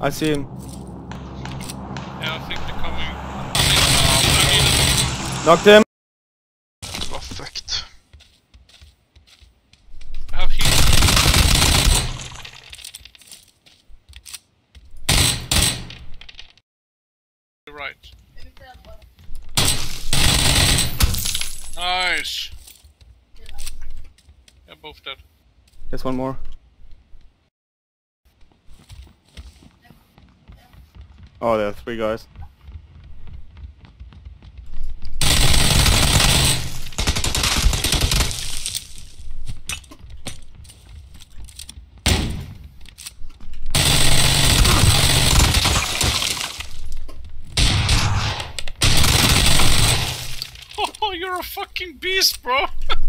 I see him. Yeah, I think they're coming. I mean, Knocked him. Perfect. I have heat. Right. Nice. Yeah, both dead. There's one more. Oh, there are three guys. Oh, you're a fucking beast, bro!